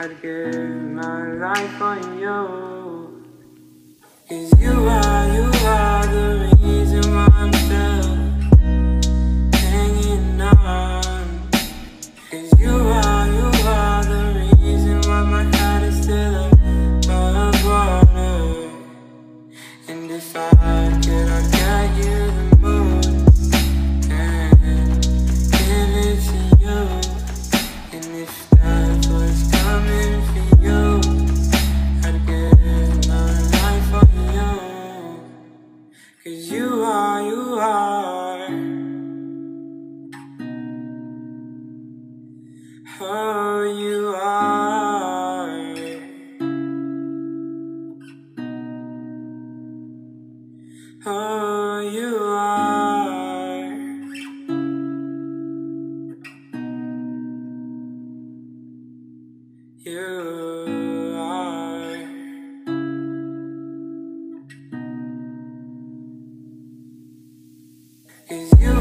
I'd give my life on you. Are, you all you are. You are. You